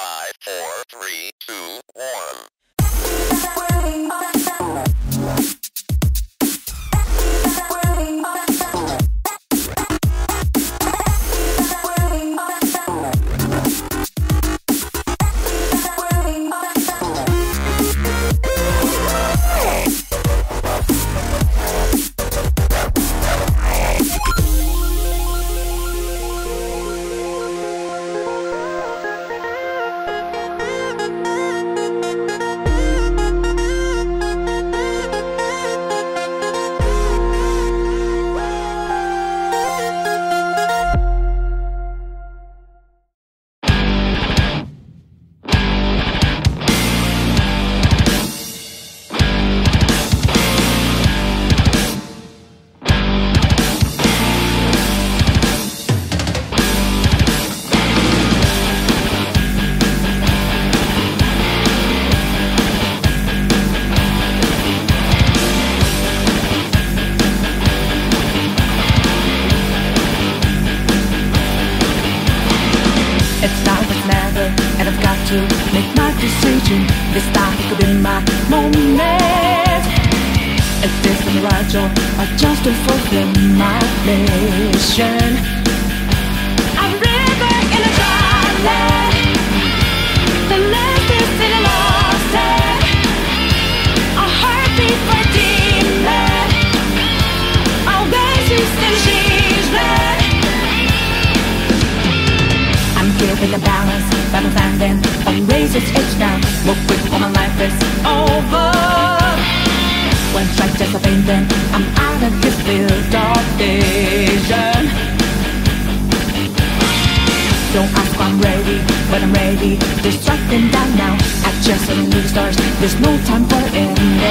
5, 4, 3, 2, 1. to fulfill my mission. I'm river in a balance, land. The. A I'm here with balance, but I'm standing. Always it's edge now. Look quick, all my life is over just a painting. I'm out of this vision. Don't ask if I'm ready, but I'm ready. Distracting down now, At just need stars. There's no time for indecision.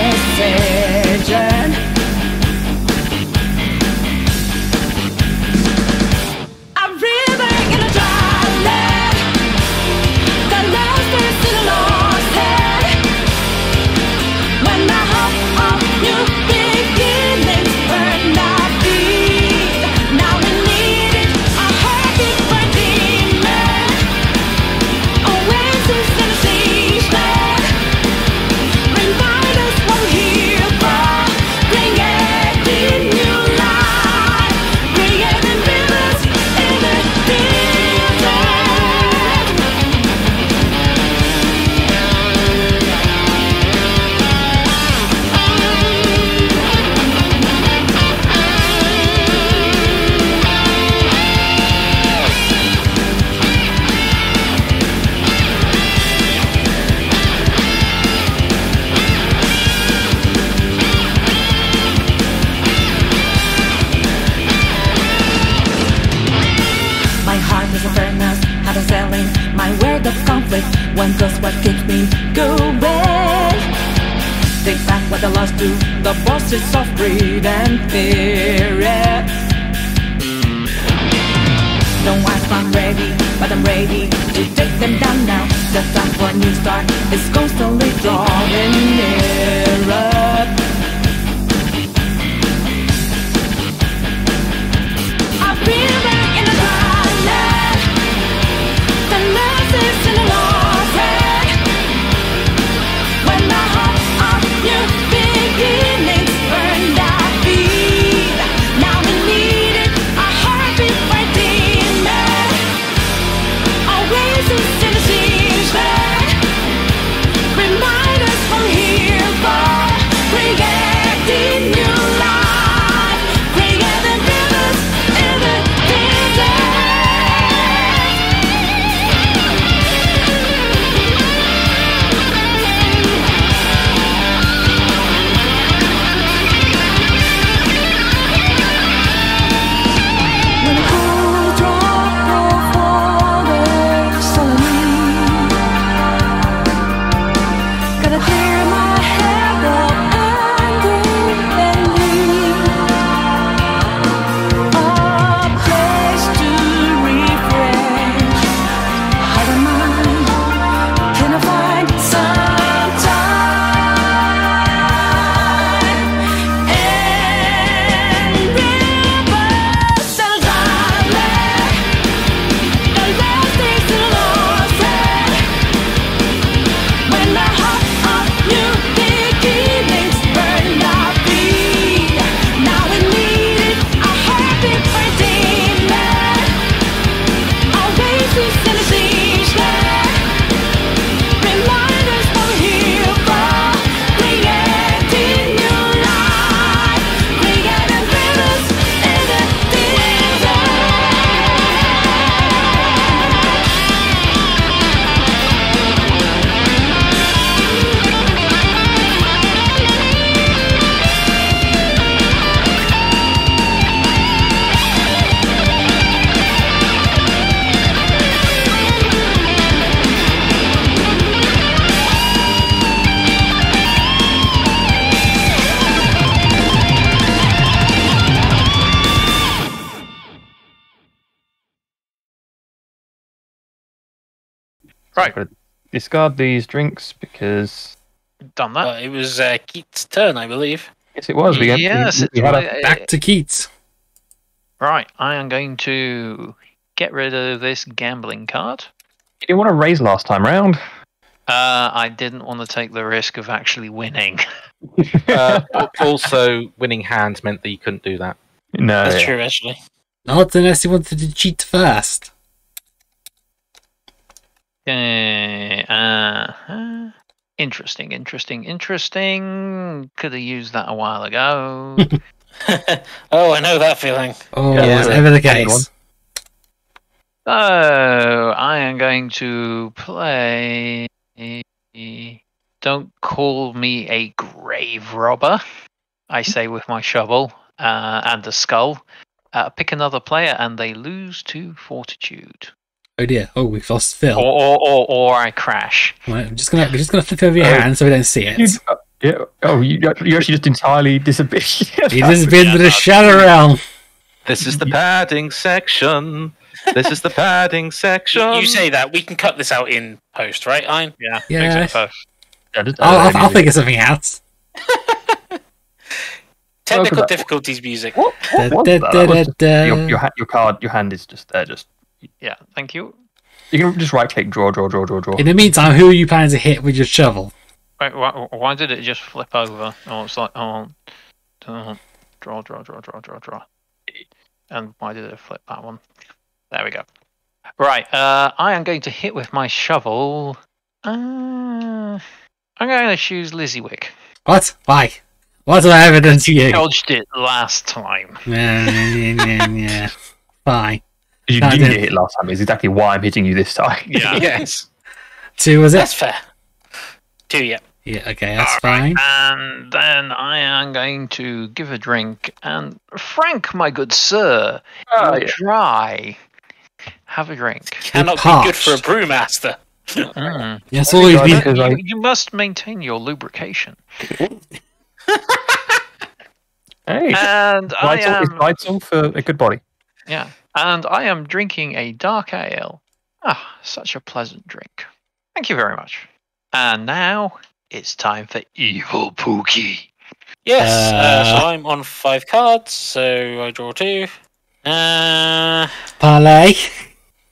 Right. Gotta Discard these drinks because Done that. Uh, it was uh, Keith's turn, I believe. yes, it was. We, we- yes, we, it's had a, Back to Keats. Right, I am going to get rid of this gambling card. you didn't want to raise last time round. Uh, I didn't want to take the risk of actually winning. Uh, also, winning hands meant that you couldn't do that. no, That's yeah. true, actually. Not unless you wanted to cheat first. Okay, uh, uh, interesting, interesting, interesting. Could have used that a while ago. oh, I know that feeling. Oh, Yeah, is yeah. ever the Good one. case. so I am going to play. Don't call me a grave robber. I say with my shovel uh, and a skull. Uh, pick another player and they lose to fortitude, Oh dear. Oh, we've lost Phil. or or, or, or I crash. Right, I'm just gonna we're just gonna flip over your Oh. hand so we don't see You, it. uh, yeah. Oh, you, you actually just entirely disappeared. He disappeared into the shadow realm. This is the padding section. This is the padding section. you say that. We can cut this out in post, right, Ian? Yeah, Yeah. think so. Yeah, I'll, I'll, I'll music. figure something out. Technical difficulties music. What, what was Da, that? da, da, da. your, your, your card, your hand is just there. Just Yeah, thank you. you can just right click, draw, draw, draw, draw, draw. In the meantime, who are you planning to hit with your shovel? Wait, why, why did it just flip over? Oh, it's like oh, draw, draw, draw, draw, draw, draw. And why did it flip that one? There we go. Right, uh, I am going to hit with my shovel. Uh, I'm going to choose Lizziewick. What? Why? What have I ever done to you? Dodged it last time. Yeah, yeah, yeah, yeah. Fine. You No, I didn't didn't. get hit last time. Is exactly why I'm hitting you this time. Yeah. yes. Two was it? That's fair. Two, yeah. Yeah. Okay, that's fine. And then I am going to give a drink. And Frank, my good sir, Oh, you're yeah. dry. Have a drink. Cannot be good for a parched. brewmaster. Mm. That's all you've been. Because you, I- you must maintain your lubrication. Hey, And I vital, it's am vital for a good body. yeah, and I am drinking a dark ale. Ah, such a pleasant drink. Thank you very much. And now it's time for Evil Pookie. Yes. Uh, Uh, so I'm on five cards, so I draw two. Uh, Parlay.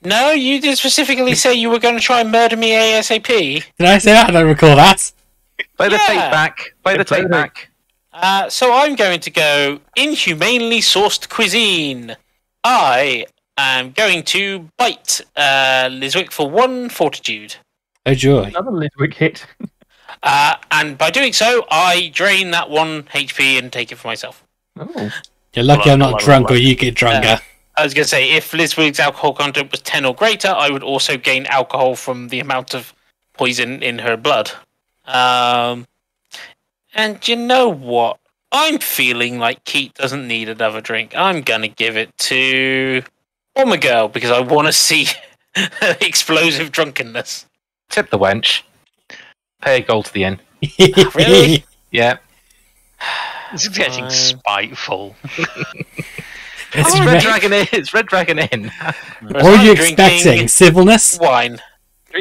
no, you did specifically say you were going to try and murder me ASAP. Did I say that? I don't recall that. Play the Yeah. tape back. Play the Play tape back. Uh, so I'm going to go inhumanely sourced cuisine. I am going to bite uh, Lizwick for one fortitude. Oh joy. Another Lizwick hit. Uh, and by doing so, I drain that one HP and take it for myself. Oh, You're lucky Blah, I'm not blah, drunk blah. or you get drunker. I was going to say, if Lizwick's alcohol content was 10 or greater, I would also gain alcohol from the amount of poison in her blood. Um, and you know what? I'm feeling like Keat doesn't need another drink. I'm going to give it to Bomber Girl because I want to see explosive drunkenness. Tip the wench. Pay a gold to the inn. really? Yeah. This is getting Fine. spiteful. It's It's re- Red Dragon Inn. It's Red Dragon Inn. what are you expecting? Civilness? Wine.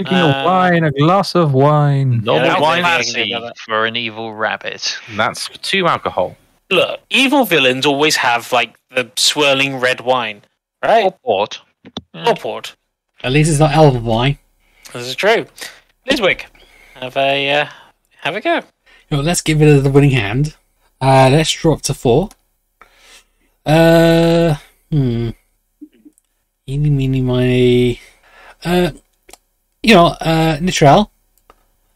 Drinking Uh, a wine, a glass of wine. Normal Yeah, wine. Classy for an evil rabbit. That's two alcohol. Look, evil villains always have like the swirling red wine, right? Or port. Or port. At least it's not elven wine. This is true. Lizwick, have a uh, have a go. Well, let's get rid of the winning hand. Uh, let's draw up to four. Uh, hmm. Eeny, meeny, miny. Uh, you know, uh, Nitrell,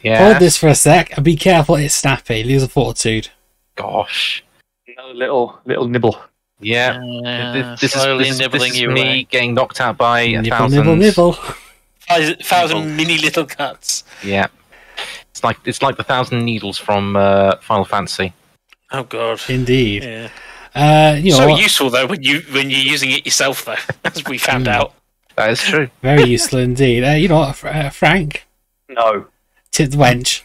Yeah. hold this for a sec and be careful, it's snappy. Lose a fortitude. Gosh. Another little little nibble. Yeah. Uh, Th- this is, slowly this, nibbling this is you me away. getting knocked out by a Nibble, thousand. nibble, nibble. Thousand, thousand mini little cuts. Yeah. It's like it's like the thousand needles from uh, Final Fantasy. Oh god. Indeed. Yeah. Uh, you know, so what? useful though when you when you're using it yourself though, as we found Mm. out. That is true. very useful indeed. Uh, you know what, uh, Frank? No, Tip the wench.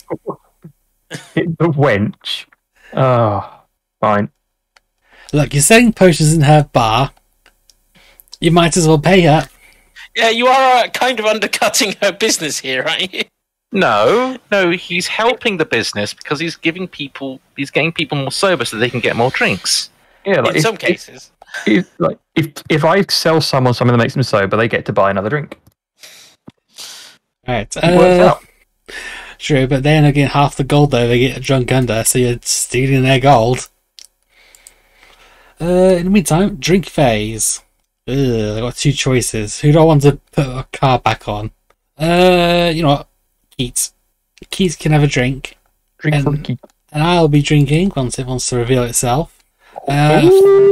hit the wench. Oh, fine. Look, you're selling potions in her bar. You might as well pay her. Yeah, you are uh, kind of undercutting her business here, aren't you? No, no, he's helping the business because he's giving people, he's getting people more sober so they can get more drinks. Yeah, like In if, some if- cases. If, like if if I sell someone something that makes them sober, they get to buy another drink. Right. It works Uh, out. true, but then again, half the gold though they get drunk under, so you're stealing their gold. Uh, in the meantime, drink phase. Ugh, I got two choices. Who do I want to put a car back on? Uh, you know what? Keats. Keats can have a drink, Drink and- and I'll be drinking once it wants to reveal itself. Uh,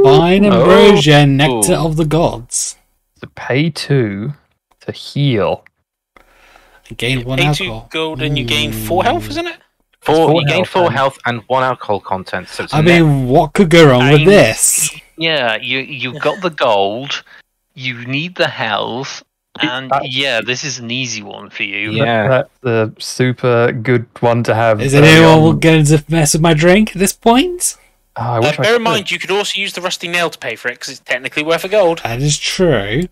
fine ambrosia, nectar of the gods. To pay two to heal. Gain one Pay alcohol. two gold and you gain four health, isn't it? Four, four you gain four and- health and one alcohol content. So it's a I net- mean, what could go wrong with this? Yeah, you you've got the gold, you need the health, and That- yeah, this is an easy one for you. Yeah. That's a super good one to have. Is anyone on. going to mess with my drink at this point? Oh, I Uh, wish I bear in mind, you could also use the rusty nail to pay for it because it's technically worth a gold. That is true.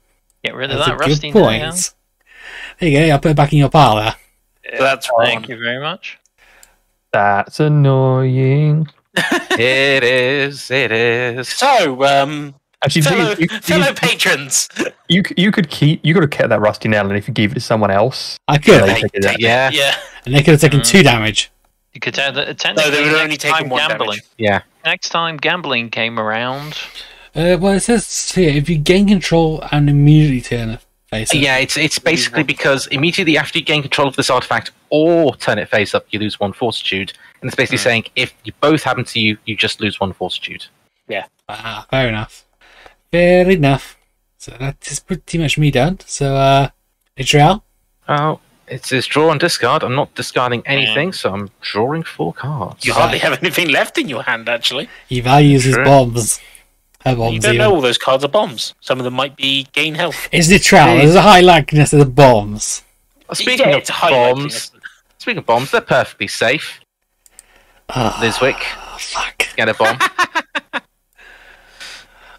Get rid of That's a that good rusty point. nail. There you go. I'll put it back in your parlour. So that's Thank you very much. That's annoying. it is, it is. So, um, Actually, fellow, you, you, fellow you, patrons, you, you could keep. You could have kept that rusty nail, and if you gave it to someone else, I could, they Hey, take it take. Yeah, yeah, and they could have taken Mm. two damage. You could tell that no, technically they would next only take time one gambling. damage. yeah. Next time gambling came around, Uh, well, it says here if you gain control and immediately turn it face up. Yeah, it's it's basically because immediately after you gain control of this artifact or turn it face up, you lose one fortitude. And it's basically Hmm. saying if you both happen to you, you just lose one fortitude. Yeah. Ah, fair enough. Fair enough. So that is pretty much me done. So, uh, Israel, Oh, it says draw and discard. I'm not discarding anything, so I'm drawing four cards. You hardly have anything left in your hand, actually. he values his bombs. Her You don't even. know all those cards are bombs. Some of them might be gain health. It's the trout. There's a high likeliness of the bombs. Uh, Speaking Yeah, of it's high bombs, likeliness. speaking of bombs, they're perfectly safe. Ah, Lizwick, fuck. get a bomb.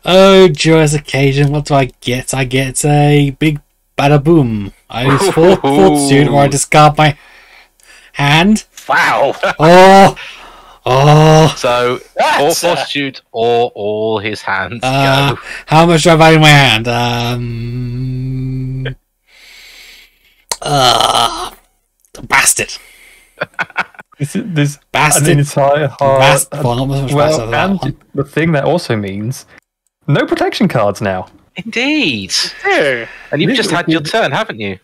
Oh, joyous occasion. What do I get? I get a big bada boom. I use four fortitude or I discard my hand. Wow, Oh, oh. so four That's, uh, fortitude or all his hands Uh, go. how much do I value my hand? Um. Uh, bastard. This, is- this an Bastard. entire hard. Bast- well, not much well, bastard and the thing that also means no protection cards now. Indeed. And you've This just had your turn, haven't you?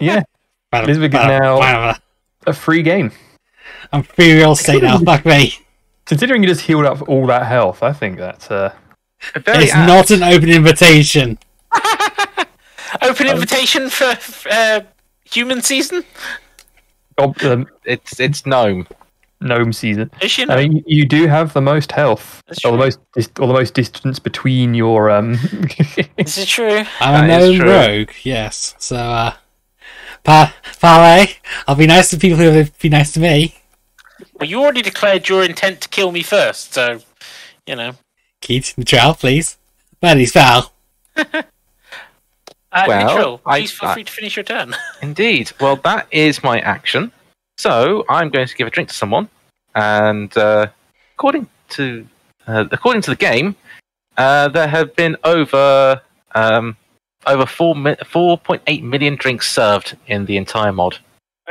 Yeah, Bada- is now- bada- bada. a free game. I'm free real estate now. Fuck me. Considering you just healed up all that health, I think that's uh, Very It's apt. not an open invitation. Open invitation for uh, human season. gob- um, It's it's gnome. Gnome season. Is she I not? mean, you do have the most health, That's or the most, dis- or the most distance between your um. Is it true? I'm a That is known true. rogue, yes. So, uh, pa- Parlay, I'll be nice to people who will be nice to me. Well, you already declared your intent to kill me first, so you know. Keith, the trial, please. Buddy's foul. Uh, Well, Neutral, I- please feel I- free to finish your turn. Indeed. Well, that is my action. So I'm going to give a drink to someone, and uh, according to uh, according to the game, uh, there have been over um, over four four point eight million drinks served in the entire mod.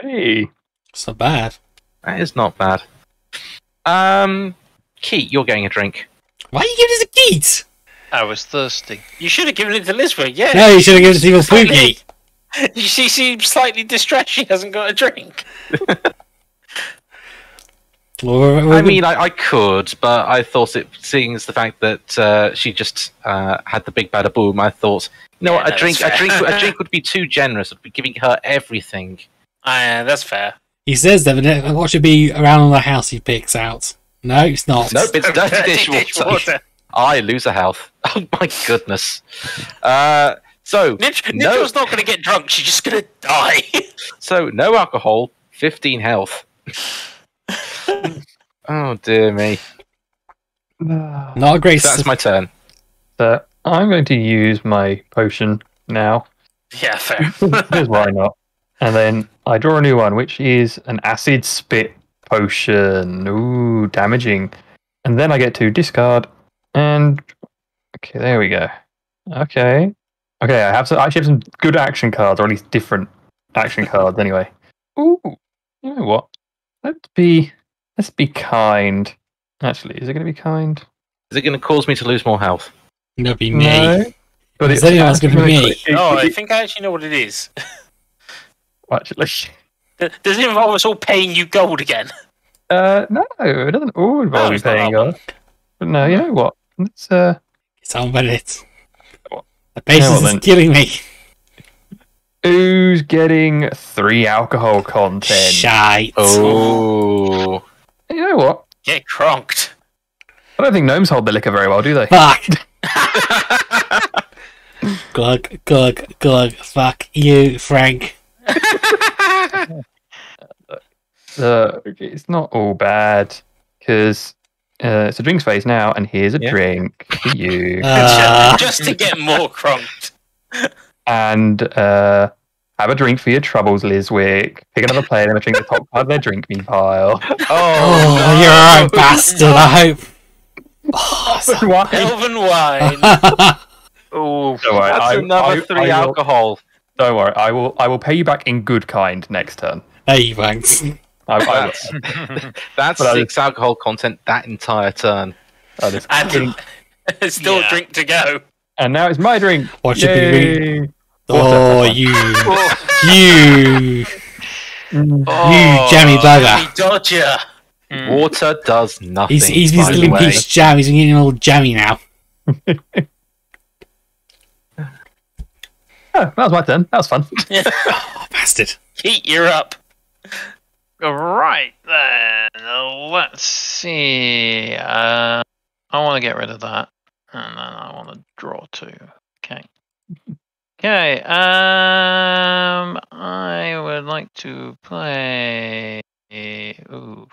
hey, It's not bad. That is not bad. Um, Keat, you're getting a drink. Why are you giving this to Keith? I was thirsty. You should have given it to Lisbeth, yeah. No, you should have given it to Evil Slightly- Pookie. She seems slightly distressed she hasn't got a drink. I mean, I, I could, but I thought it, seeing as the fact that uh, she just uh, had the big bada boom, I thought, you know Yeah, what, a no, drink, a drink, fair. a drink would be too generous. I'd be giving her everything. Ah, that's fair. he says that, what should be around on the house he picks out? No, it's not. Nope, it's dirty Dirty dishwater. dishwater. I lose a health. Oh my goodness. Uh, so, Nit- No. Nitro's not going to get drunk. She's just going to die. so no alcohol, fifteen health. oh dear me. Not a great. That's my turn. So I'm going to use my potion now. Yeah, fair. Because why not? And then I draw a new one, which is an acid spit potion. Ooh, damaging. And then I get to discard and okay, there we go. Okay, okay, I have some. I actually have some good action cards, or at least different action cards. Anyway. Ooh, you know what? Let's be let's be kind. Actually, is it going to be kind? Is it going to cause me to lose more health? That'd be me. No. But Is anyone else gonna be me? it- oh, I think I actually know what it is. actually, Does it involve us all paying you gold again? uh, no, it doesn't all involve No, me paying that one. But no, you know what? Let's uh. It's on it. What? The basis Yeah, well is then. killing me. Who's getting three alcohol content? Shite. Oh. You know what? Get cronked. I don't think gnomes hold the liquor very well, do they? Fuck. glug, glug, glug. Fuck you, Frank. Uh, it's not all bad because uh, it's a drinks phase now, and here's a Yeah. drink for you, Uh, Just to get more cronked. and uh, have a drink for your troubles, Lizwick. Pick another player, and drink the top part of their drink me pile. oh, you're a right bastard, I hope. Oh, so- Why? Elven wine. Oh, Don't that's I- another I- three I will- alcohol. Don't worry, I will. I will pay you back in good kind next turn. hey, thanks. I, I, That's, that's But I- six alcohol content that entire turn. I just- and there's still Yeah. a drink to go. and now it's my drink. What should be Yay! Oh, you, you, you Oh, jammy bugger. Dodger. Mm. Water does nothing. He's, he's been by the stealing way. peach jam. He's been getting all jammy now. Oh, that was my turn. That was fun. Oh, bastard. Heat, you're up. Right then, let's see. Uh, I want to get rid of that, and then I want to draw two. Okay. Okay. Um, I would like to play. Ooh,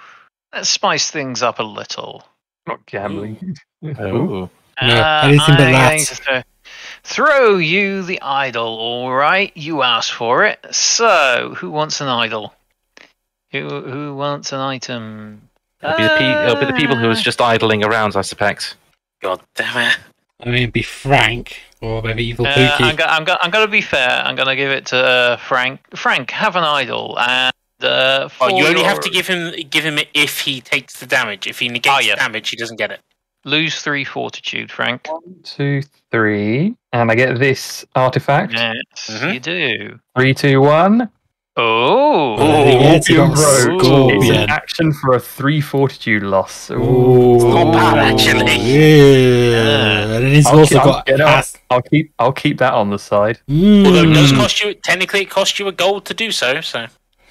let's spice things up a little. Not gambling. Oh. No, anything but that. going to throw- Throw you the idol, all right? You asked for it. So, who wants an idol? Who who wants an item? It'll be, the pe- it'll be the people who was just idling around, I suspect. God damn it. I mean, be Frank or maybe Evil Uh, Pookie. I'm, go- I'm, go- I'm going to be fair. I'm going to give it to uh, Frank. Frank, have an idol, and uh, Oh, you for only have to give him give him it if he takes the damage. If he negates Oh, yes. damage, he doesn't get it. lose three fortitude, Frank. One, two, three, and I get this artifact. Yes, Mhm. you do. Three, two, one. Oh, Oh, yeah, it's Rogue. It's an action for a three fortitude loss. Ooh. Ooh, not bad, actually. Yeah. And then he's I'll also keep- I'll got. get ass- I'll keep. I'll keep that on the side. Although it does Mm. cost you technically it costs you a gold to do so, so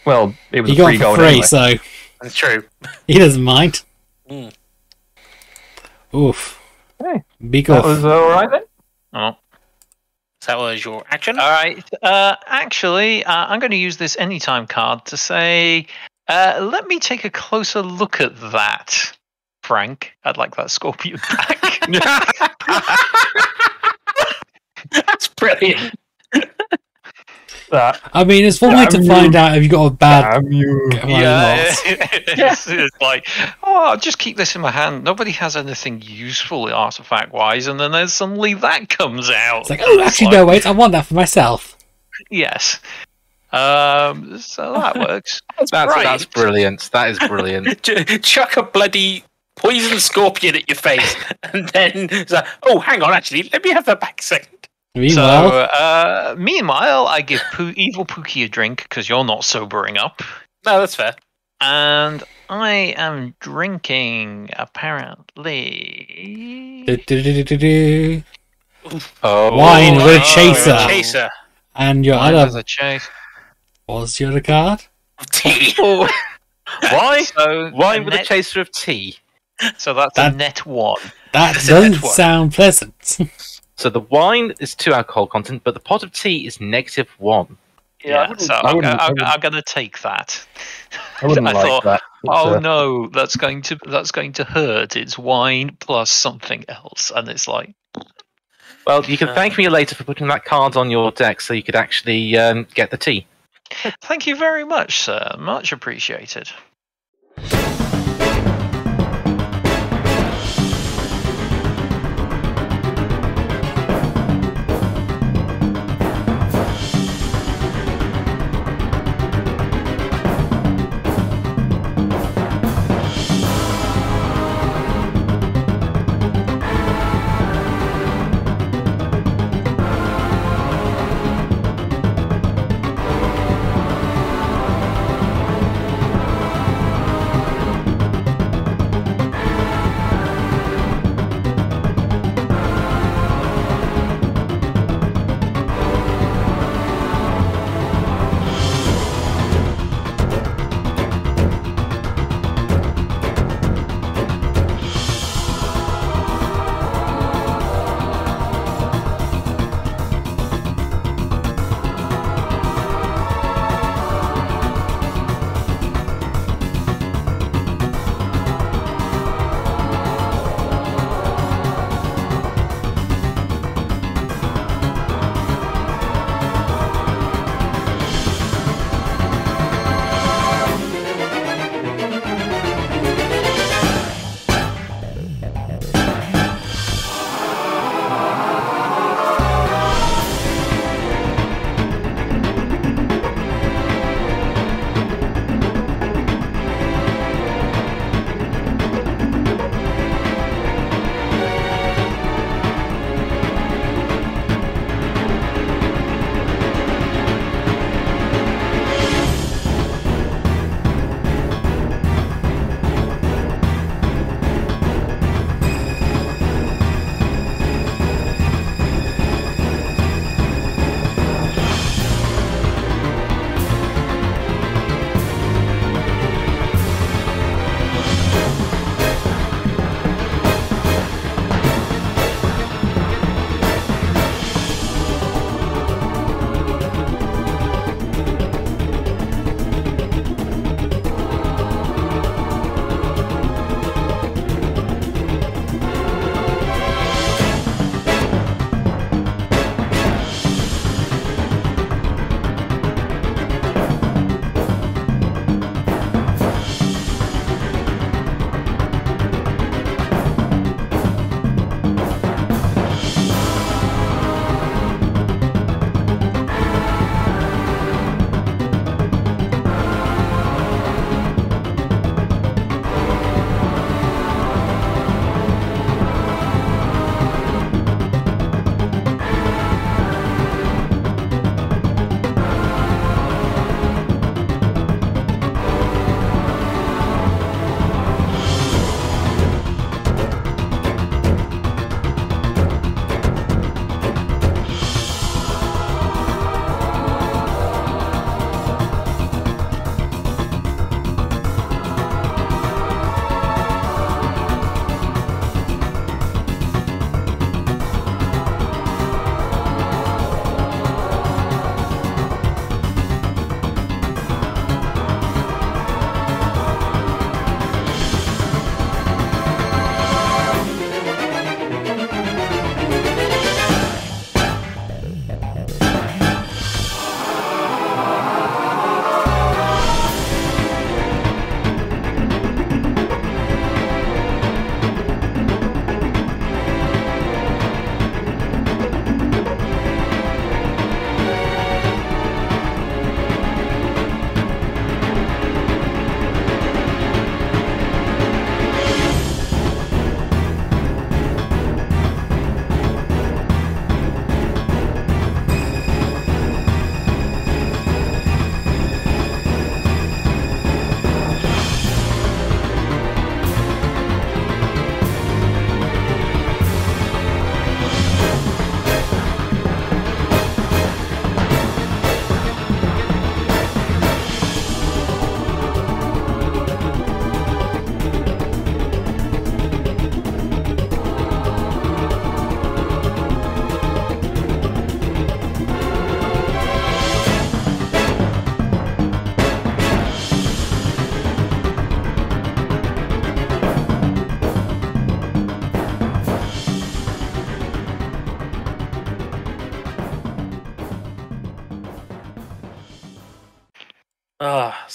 Well, it was He a got free for gold free, anyway. so that's true. he doesn't mind. Mm. Oof. Hey, Big That off. was all right then. oh. So that was your action. All right. Uh, actually, uh, I'm going to use this anytime card to say, uh, let me take a closer look at that, Frank. I'd like that scorpion back. That's brilliant. That. I mean, it's one way to Damn find out if you got a bad. Damn you. Yeah, it's, it's like, oh, I'll just keep this in my hand. Nobody has anything useful artifact wise, and then there's suddenly that comes out. It's like, oh, actually, no, wait, I want that for myself. Yes. Um, so that works. That's, right. that's brilliant. That is brilliant. Chuck a bloody poison scorpion at your face, and then it's like, oh, hang on, actually, let me have that back a second. Meanwhile, So, uh, meanwhile, I give Poo- Evil Pookie a drink because you're not sobering up. No, that's fair. And I am drinking, apparently. Du-du-du-du-du-du. Oh, Wine with a Oh, chaser. Chaser. and your Wine other with a chase. was your other card? Tea. Why? So, Wine a with a net- chaser of tea. So that's That- a net one. That That's a doesn't one. sound pleasant. So the wine is two alcohol content, but the pot of tea is negative one. Yeah, I Yeah, wouldn't- so I I'm, wouldn't- I'm, I wouldn't- I'm going to take that. I wouldn't I like thought, that. Oh uh, no, that's going to that's going to hurt. It's wine plus something else, and it's like Well, you can thank me later for putting that card on your deck so you could actually um, get the tea. Thank you very much, sir. Much appreciated.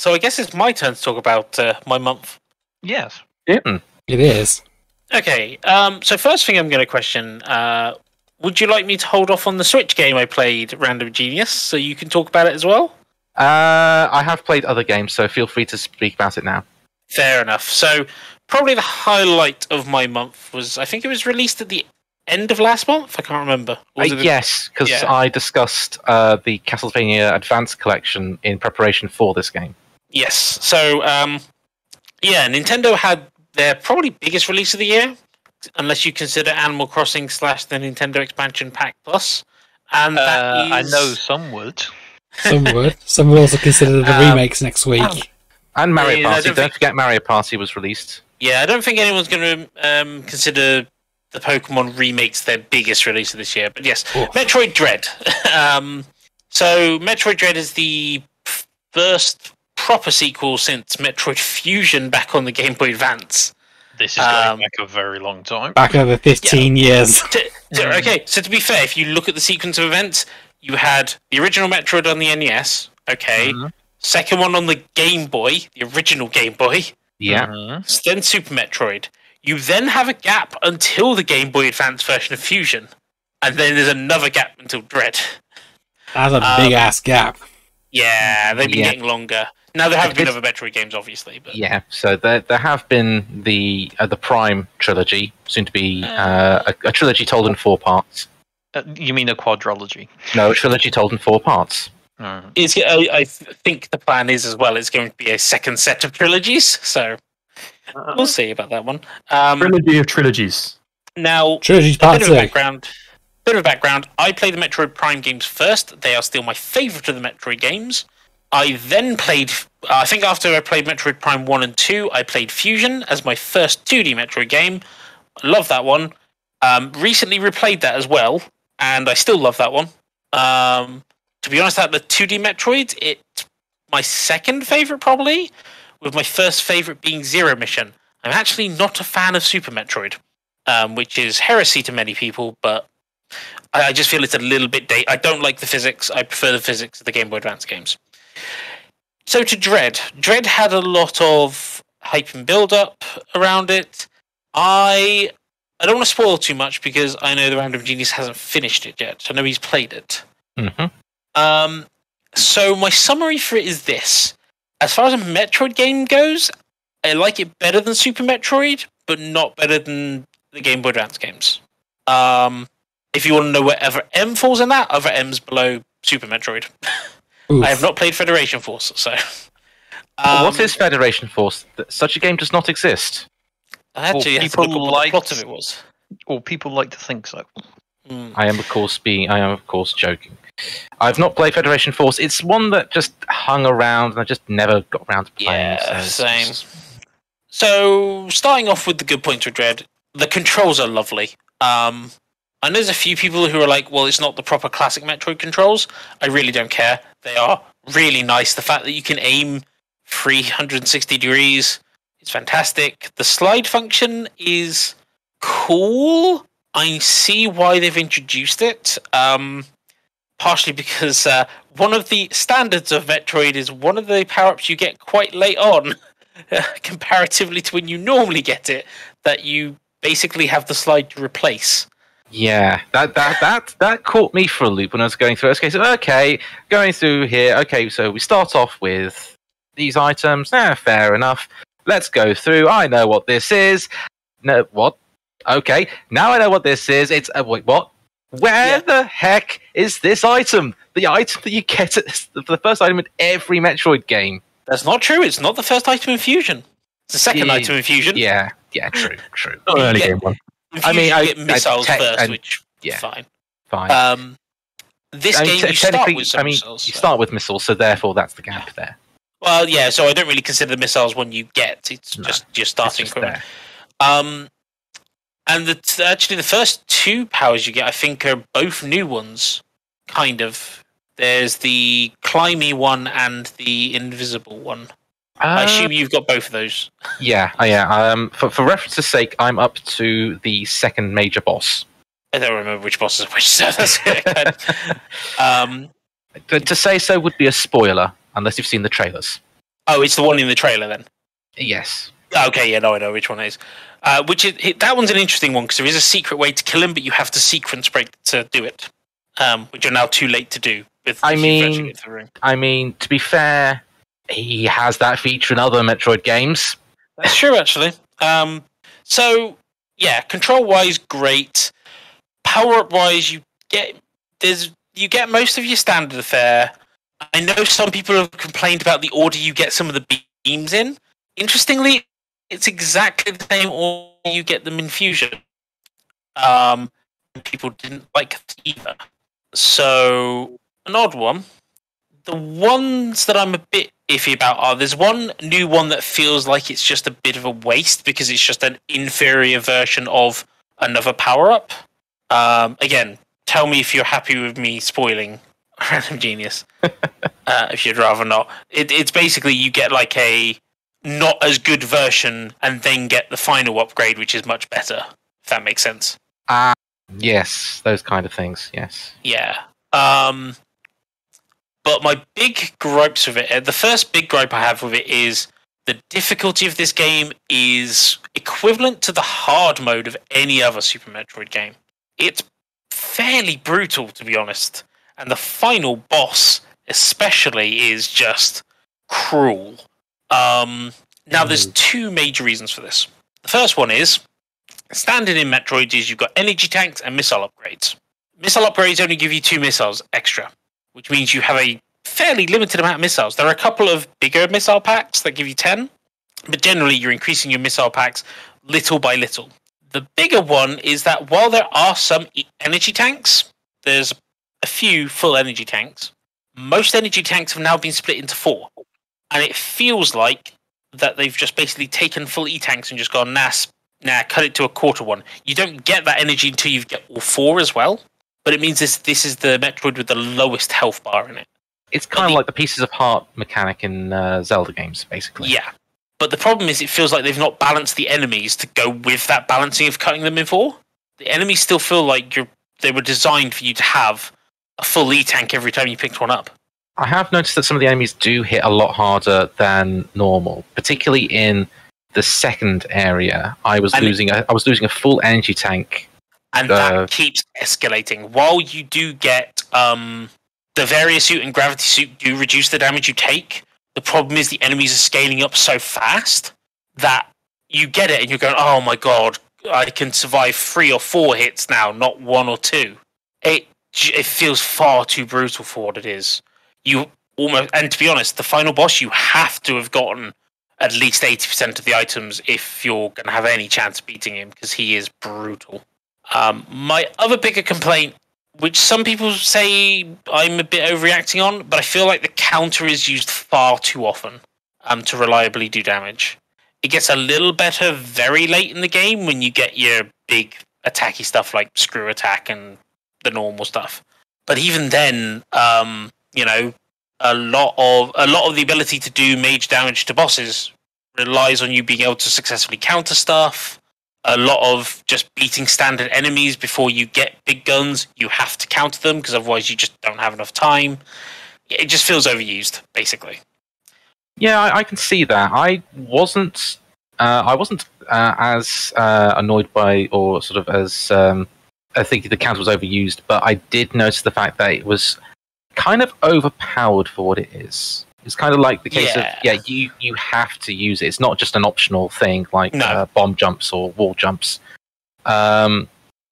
So I guess it's my turn to talk about uh, my month. Yes. It is. Okay, um, so first thing I'm going to question: uh, Would you like me to hold off on the Switch game I played, Random Genius, so you can talk about it as well? Uh, I have played other games, so feel free to speak about it now. Fair enough. So probably the highlight of my month was I think it was released at the end of last month. I can't remember. Or Uh, it the- yes, because Yeah. I discussed uh, the Castlevania Advance Collection in preparation for this game. Yes. So, um, yeah, Nintendo had their probably biggest release of the year, unless you consider Animal Crossing slash the Nintendo Expansion Pack Plus. And that Uh, I know some would. Some would. Some would also consider the Um, remakes next week. And Mario Yeah, Party. don't Don't, think- forget Mario Party was released. Yeah, I don't think anyone's going to um, consider the Pokemon remakes their biggest release of this year. But yes, Oof. Metroid Dread. um, so, Metroid Dread is the first proper sequel since Metroid Fusion back on the Game Boy Advance. This is going Um, back a very long time. Back over 15 years. To, to- okay, so to be fair, if you look at the sequence of events, you had the original Metroid on the NES. Okay. Mhm. Second one on the Game Boy, the original Game Boy. Yeah. Mhm. Then Super Metroid. You then have a gap until the Game Boy Advance version of Fusion. And then there's another gap until Dread. That's a Um, big ass gap. Yeah, they've been Yeah. getting longer. Now there have been It's- other Metroid games, obviously, but Yeah, so there there have been the uh, the Prime trilogy, soon to be uh, a, a trilogy told in four parts. Uh, you mean a quadrology? No, a trilogy told in four parts. Mhm. it's, I, I think the plan is as well. It's going to be a second set of trilogies, so we'll see about that one. Um, Trilogy of trilogies. now, Trilogy a bit of 2. background. Bit of background. I play the Metroid Prime games first. They are still my favourite of the Metroid games. I then played. I think after I played Metroid Prime One and Two, I played Fusion as my first 2D Metroid game. Love that one. Um, recently replayed that as well, and I still love that one. Um, to be honest, out the 2D Metroids, it's my second favourite probably, with my first favourite being Zero Mission. I'm actually not a fan of Super Metroid um, which is heresy to many people, but I, I just feel it's a little bit date. I don't like the physics. I prefer the physics of the Game Boy Advance games. So to Dread, Dread had a lot of hype and build up around it. I I don't want to spoil too much because I know the Random Genius hasn't finished it yet. I know he's played it. hmm Um, so my summary for it is this: as far as a Metroid game goes, I like it better than Super Metroid, but not better than the Game Boy Advance games. Um, if you want to know where Other M falls in that, other M's below Super Metroid. Oof. I have not played Federation Force, so. Um, what is Federation Force? Such a game does not exist. I had Well, to, you have to people look up what the plot of it was. Or people like to think so. Mm. I am of course being. I am of course joking. I've not played Federation Force. It's one that just hung around, and I just never got around to playing. Yeah, so same. just- So, starting off with the good points with Dread, the controls are lovely. Um, I know there's a few people who are like, well, it's not the proper classic Metroid controls. I really don't care. They are really nice. The fact that you can aim 360 degrees is fantastic. The slide function is cool. I see why they've introduced it. Um, partially because uh, one of the standards of Metroid is one of the power ups you get quite late on. comparatively to when you normally get it, that you basically have the slide to replace. Yeah, that that that that caught me for a loop when I was going through. Okay, so okay, going through here. Okay, so we start off with these items. Yeah, fair enough. Let's go through. I know what this is. No, what? Okay, now I know what this is. It's uh, wait, what? Where Yeah. the heck is this item? The item that you get at the the first item in every Metroid game. That's not true. It's not the first item in Fusion. It's the second Yeah, item in Fusion. Yeah, yeah, true, true. Not early Yeah. game one. I mean, I- get I missiles tech- first, and- which yeah. fine. Fine. Um, this I mean, game te- you start with I mean, missiles. you so- start with missiles, so therefore that's the gap there. Well, yeah. So I don't really consider the missiles one you get. It's No, just your It's starting just equipment. there. Um, and the t- actually the first two powers you get, I think, are both new ones. Kind of. There's the climby one and the invisible one. I Uh, assume you've got both of those. Yeah, oh, yeah. Um, for, for reference's sake, I'm up to the second major boss. I don't remember which boss is which. So that's um, To, to say so would be a spoiler, unless you've seen the trailers. Oh, it's the one in the trailer then. Yes. Okay, yeah, no, I know which one it is. Uh, which is, that one's an interesting one because there is a secret way to kill him, but you have to sequence break to do it, um, which are now too late to do. With I mean- virtually get to the ring. I mean, to be fair, he has that feature in other Metroid games. That's true, actually. Um, so yeah, control wise, great. Power up wise, you get there's you get most of your standard affair. I know some people have complained about the order you get some of the beams in. Interestingly, it's exactly the same order you get them in fusion. Um, people didn't like it either. So an odd one. The ones that I'm a bit iffy about are there's one new one that feels like it's just a bit of a waste because it's just an inferior version of another power up. Um, again, tell me if you're happy with me spoiling Random Genius. uh, if you'd rather not, it, it's basically you get like a not as good version and then get the final upgrade, which is much better. If that makes sense. Ah, yes, those kind of things. Yes. Yeah. Um, but my big gripes with it, uh, the first big gripe I have with it is the difficulty of this game is equivalent to the hard mode of any other Super Metroid game. It's fairly brutal, to be honest. And the final boss, especially, is just cruel. Um, now, there's two major reasons for this. The first one is standard in Metroid is you've got energy tanks and missile upgrades. Missile upgrades only give you two missiles extra, which means you have a fairly limited amount of missiles. There are a couple of bigger missile packs that give you 10, but generally you're increasing your missile packs little by little. The bigger one is that while there are some energy tanks, there's a few full energy tanks. Most energy tanks have now been split into four, and it feels like that they've just basically taken full E tanks and just gone, nah, nah, cut it to a quarter one. You don't get that energy until you get all four as well, but it means this this is the Metroid with the lowest health bar in it. It's kind of the- like the pieces of heart mechanic in uh, Zelda games, basically. Yeah. But the problem is, it feels like they've not balanced the enemies to go with that balancing of cutting them in four. The enemies still feel like you're they were designed for you to have a full E tank every time you picked one up. I have noticed that some of the enemies do hit a lot harder than normal, particularly in the second area. I was And losing a, I was losing a full energy tank. And Uh, that keeps escalating. While you do get um, the Varia suit and gravity suit do reduce the damage you take, the problem is the enemies are scaling up so fast that you get it and you're going, "Oh my god, I can survive three or four hits now, not one or two. It it feels far too brutal for what it is. You almost, and to be honest, the final boss you have to have gotten at least eighty percent of the items if you're going to have any chance of beating him because he is brutal. Um, my other bigger complaint, which some people say I'm a bit overreacting on, but I feel like the counter is used far too often um, to reliably do damage. It gets a little better very late in the game when you get your big attacky stuff like screw attack and the normal stuff. But even then, um, you know, a lot of a lot of the ability to do mage damage to bosses relies on you being able to successfully counter stuff a lot of just beating standard enemies before you get big guns. You have to counter them because otherwise you just don't have enough time. It just feels overused, basically. Yeah, I, I can see that. I wasn't uh, I wasn't uh, as uh, annoyed by or sort of as um, I think the counter was overused, but I did notice the fact that it was kind of overpowered for what it is. It's kind of like the case Yeah. of yeah, you you have to use it. It's not just an optional thing like No. uh, bomb jumps or wall jumps. Um,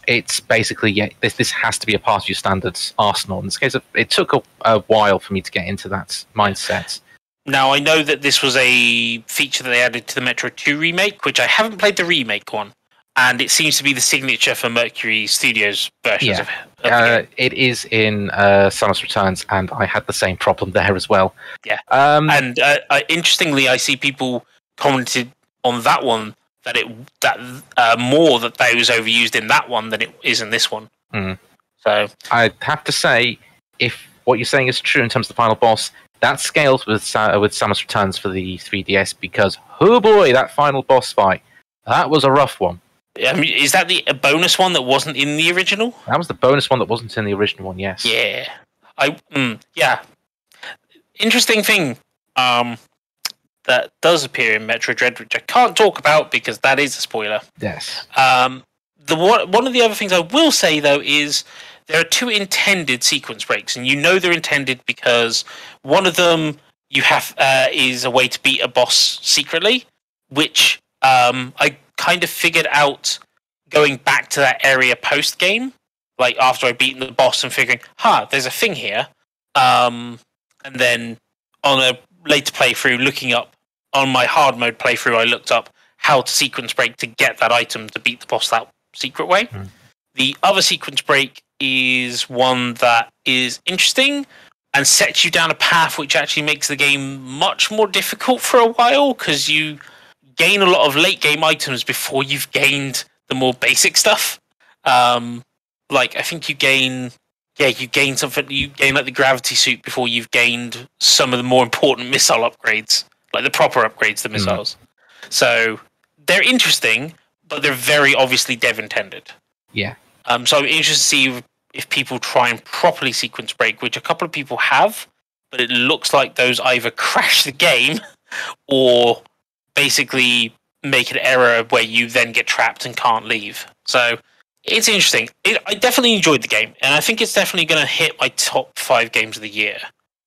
it's basically yeah, this this has to be a part of your standards arsenal. In this case, of, it took a, a while for me to get into that mindset. Now, I know that this was a feature that they added to the Metroid 2 remake, which I haven't played the remake one. And it seems to be the signature for Mercury Studios versions Yeah. of, of Uh, it is in uh, Samus Returns, and I had the same problem there as well. Yeah. Um, And uh, uh, interestingly, I see people commented on that one that it that uh, more that they was overused in that one than it is in this one. Hmm. So I have to say, if what you're saying is true in terms of the final boss, that scales with Sa- with Samus Returns for the 3DS because oh boy, that final boss fight, that was a rough one. I mean, is that the a bonus one that wasn't in the original? That was the bonus one that wasn't in the original one. Yes. Yeah, I mm, yeah. Interesting thing. Um, that does appear in Metroid Dread, which I can't talk about because that is a spoiler. Yes. Um, the one, one of the other things I will say though is there are two intended sequence breaks, and you know they're intended because one of them you have uh, is a way to beat a boss secretly, which um, I kind of figured out going back to that area post game, like after I beaten the boss and figuring, huh, there's a thing here. Um, and then on a later playthrough, looking up on my hard mode playthrough, I looked up how to sequence break to get that item to beat the boss that secret way. Hmm. The other sequence break is one that is interesting and sets you down a path which actually makes the game much more difficult for a while because you gain a lot of late game items before you've gained the more basic stuff. Um, like I think you gain, yeah, you gain something. You gain like the gravity suit before you've gained some of the more important missile upgrades, like the proper upgrades to missiles. So they're interesting, but they're very obviously dev intended. Yeah. Um, so I'm interested to see if, if people try and properly sequence break, which a couple of people have, but it looks like those either crash the game or basically make an error where you then get trapped and can't leave. So it's interesting. It, I definitely enjoyed the game, and I think it's definitely going to hit my top five games of the year.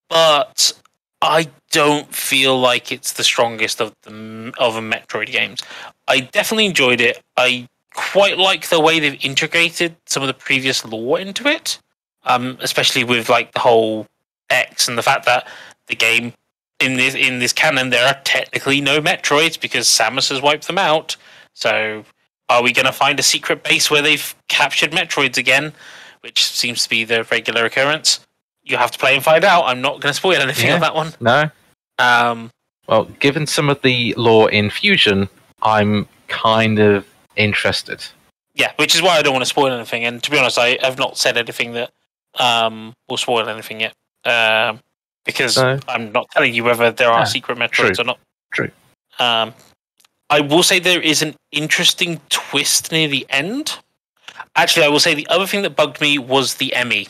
But I don't feel like it's the strongest of the of the Metroid games. I definitely enjoyed it. I quite like the way they've integrated some of the previous lore into it, um, especially with like the whole X and the fact that the game in this in this canon there are technically no Metroids because Samus has wiped them out. So are we going to find a secret base where they've captured Metroids again, which seems to be the regular occurrence? You have to play and find out. I'm not going to spoil anything Yeah. on that one. No. Um, Well, given some of the lore in Fusion, I'm kind of interested. yeah, which is why I don't want to spoil anything. And to be honest, I have not said anything that um, will spoil anything yet, um, because No. I'm not telling you whether there are secret Metroids true. or not. True. Um, I will say there is an interesting twist near the end. Actually, I will say the other thing that bugged me was the Emmy.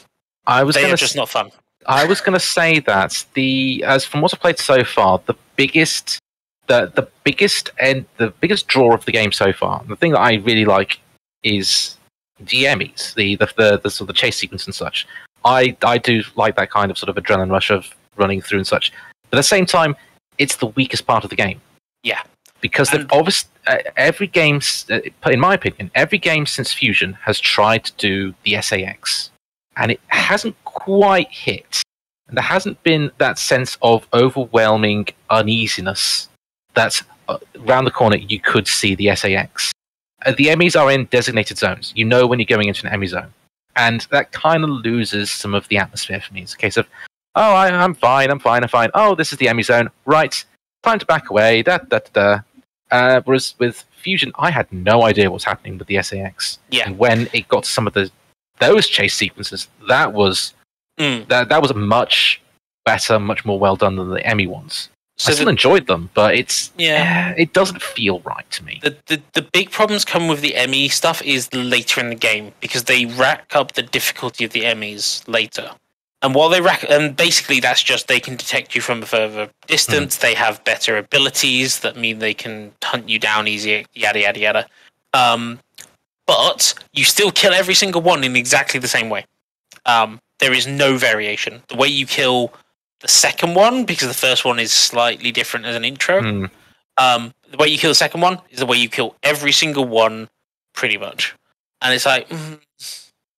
I was They going are to just not fun. I was going to say that the as from what I've played so far, the biggest the the biggest and the biggest draw of the game so far, the thing that I really like is the Emmys, the the the, the sort of chase sequence and such. I I do like that kind of sort of adrenaline rush of running through and such. But at the same time, it's the weakest part of the game. Yeah. Because And- obvious uh, every game, uh, in my opinion, every game since Fusion has tried to do the SA-X, and it hasn't quite hit. And there hasn't been that sense of overwhelming uneasiness that's uh, around the corner. You could see the SA-X. Uh, the Emmys are in designated zones. You know when you're going into an Emmy zone, and that kind of loses some of the atmosphere for me. It's a case of, oh, I, I'm fine, I'm fine, I'm fine. Oh, this is the Emmy zone, right? Time to back away. Da da da. Uh, whereas with Fusion, I had no idea what was happening with the SA-X. Yeah. And when it got to some of the those chase sequences, that was Mm. that that was much better, much more well done than the Emmy ones. So I still the, enjoyed them, but it's yeah, it doesn't feel right to me. the, the the big problems come with the Emmy stuff is later in the game because they rack up the difficulty of the Emmys later. And while they rack, and basically that's just they can detect you from a further distance. They have better abilities that mean they can hunt you down easier. Yada yada yada. Um, but you still kill every single one in exactly the same way. Um, there is no variation. The way you kill the second one, because the first one is slightly different as an intro. Hmm. Um, the way you kill the second one is the way you kill every single one, pretty much. And it's like, mm,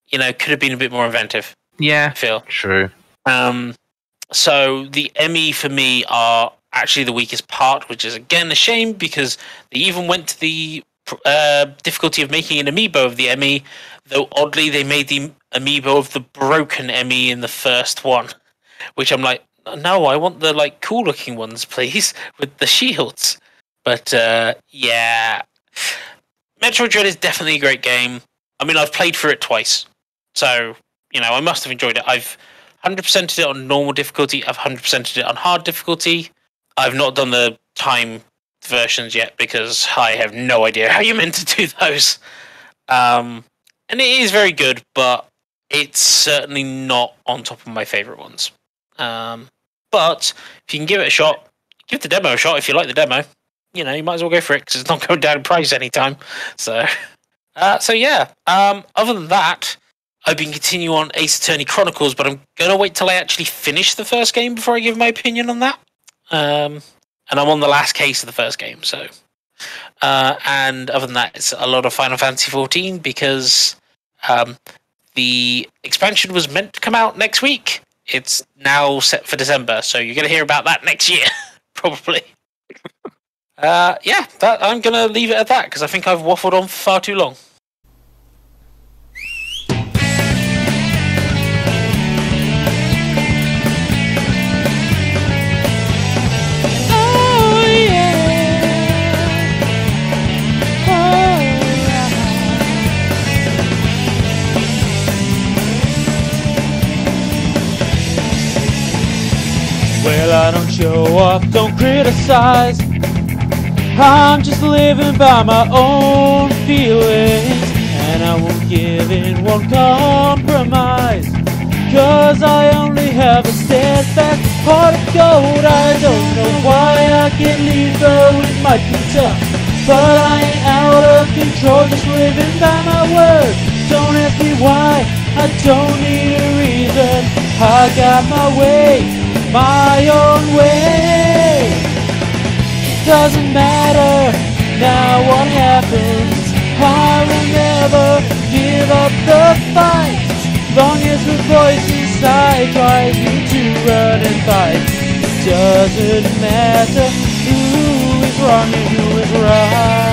you know, could have been a bit more inventive. I Yeah, feel. true. Um, so the Emmy for me are actually the weakest part, which is again a shame because they even went to the uh, difficulty of making an amiibo of the Emmy, though oddly they made the amiibo of the broken Emmy in the first one, which I'm like, no, I want the like cool looking ones, please, with the shields. But uh, yeah, Metroid Dread is definitely a great game. I mean, I've played through it twice, so you know I must have enjoyed it. I've 100%ed it on normal difficulty. I've 100%ed it on hard difficulty. I've not done the time versions yet because I have no idea how you're meant to do those. Um, and it is very good, but it's certainly not on top of my favorite ones. Um, but if you can give it a shot, give the demo a shot if you like the demo. You know, you might as well go for it because it's not going down in price anytime. So, uh, so yeah. Um, other than that, I've been continuing on Ace Attorney Chronicles, but I'm gonna wait till I actually finish the first game before I give my opinion on that. Um, and I'm on the last case of the first game, so. Uh, and other than that, it's a lot of Final Fantasy XIV because um, the expansion was meant to come out next week. It's now set for December, so you're going to hear about that next year, probably. uh, yeah, that, I'm going to leave it at that because I think I've waffled on for far too long. Well, I don't show up, don't criticize. I'm just living by my own feelings, and I won't give in, won't compromise. Cause I only have a steadfast heart of gold. I don't know why I can't leave though it might be tough. But I ain't out of control, just living by my word. Don't ask me why, I don't need a reason. I got my way, my own way. Doesn't matter now what happens. I will never give up the fight. Long as the voice inside drives me to run and fight. Doesn't matter who is wrong and who is right.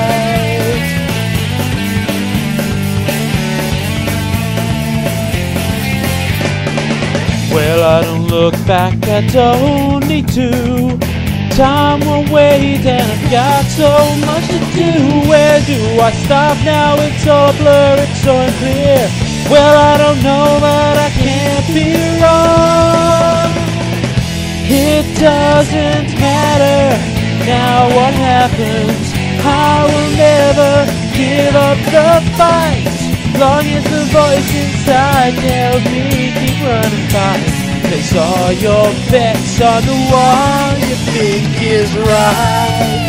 Well, I don't look back, I don't need to. Time will wait and I've got so much to do. Where do I stop now? It's all blur, it's so unclear. Well, I don't know, but I can't be wrong. It doesn't matter now what happens. I will never give up the fight. Long as the voice inside tells me keep running fight. Place all your bets on the one you think is right.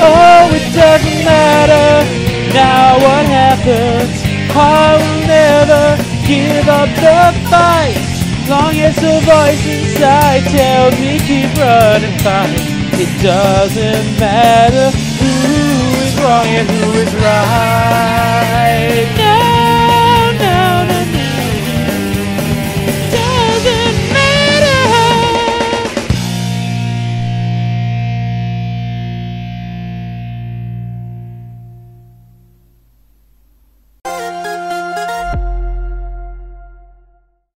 Oh, it doesn't matter now what happens. I will never give up the fight. Long as the voice inside tells me keep running fight. It doesn't matter who is wrong and who is right.